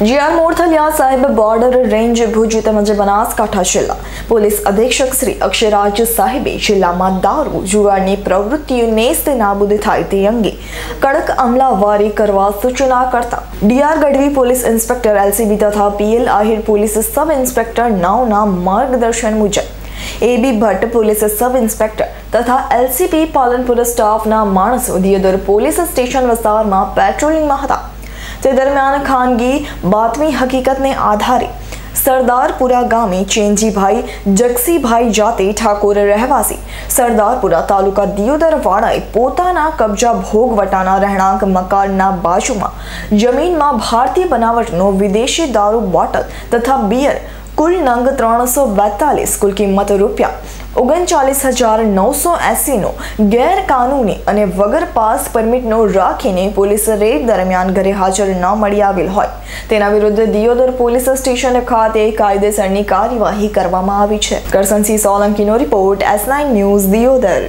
GR મોરથલિયા સાહેબ border range Bhuj તેમજ બનાસકાંઠા જિલ્લા. પોલીસ અધિક્ષક શ્રી અક્ષયરાજ સાહેબે જિલ્લામાં દારૂ જુગારની પ્રવૃત્તિઓ નેસ્ત નાબૂદ થાય તે અંગે કડક અમલાવારી કરવા સૂચના કરતા DR Gadhvi police inspector LCB તથા PL Ahir police sub inspector નવના માર્ગદર્શન મુજબ AB Bhatt police sub inspector તથા એલસીપી પાલનપુર સ્ટાફના માણસો દિયોદર પોલીસ સ્ટેશન વિસ્તારમાં પેટ્રોલિંગમાં હતા. તે દરમિયાન ખાનગી બાતમી હકીકતને આધારે સરદારપુરા ગામે ચેનજીભાઈ જગસીભાઈ જાતે ઠાકોર રહેવાસી. સરદારપુરા તાલુકા દિયોદરવાડાએ પોતાના કબજા ભોગવટાના રહેણાંક મકાનના બાજુમાં જમીનમાં ભારતીય બનાવટનો વિદેશી દારૂ બોટલ તથા બિયર કુલ નંગ ત્રણસો બેતાલીસ કુલ કિંમત રૂપિયા ઓગણચાલીસ હજાર નવસો એસીનો ગેરકાનૂની અને વગર પાસ પરમિટનો રાખીને પોલીસ રેડ દરમિયાન ઘરે હાજર ન મળી આવેલ હોય. તેના વિરુદ્ધ દિયોદર પોલીસ સ્ટેશન ખાતે કાયદેસરની કાર્યવાહી કરવામાં આવી છે. કરસનસિંહ સોલંકીનો રિપોર્ટ એસ ન્યૂઝ દિયોદર.